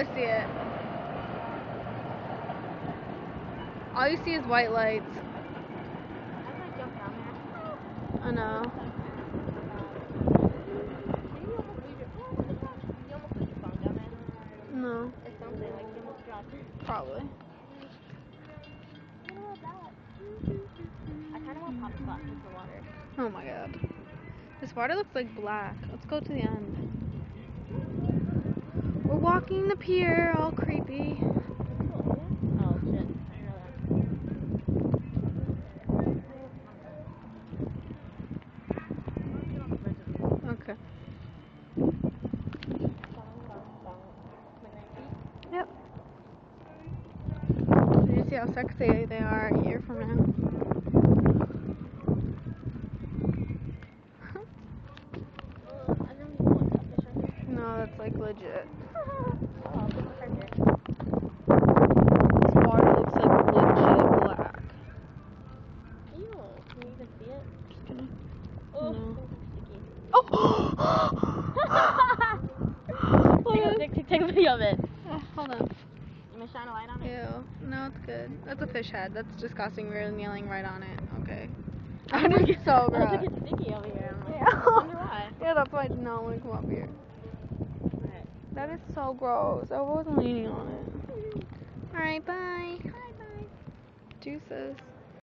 I see it. All you see is white lights. I know. No, probably. Oh my god. This water looks like black. Let's go to the end. Walking the pier, all creepy. Okay. Yep. So you see how sexy they are a year from now. No, that's like legit. This water looks like legit black. Just kidding. Oh, No. sticky. Oh! Take a, take, take, take a video of it. Oh, hold on. You gonna shine a light on it? Ew. Can you even see it? Oh sticky. Oh dick tick take a video of it. Uh, hold on. You wanna shine a light on it? Ew. No, it's good. That's a fish head. That's disgusting. We're kneeling right on it. Okay. I That is so I think it's sticky over here. Like, Yeah. I wonder why. Yeah, that's why I did not want to come up here. That is so gross. I wasn't leaning on it. Alright, bye. Bye bye. Juices.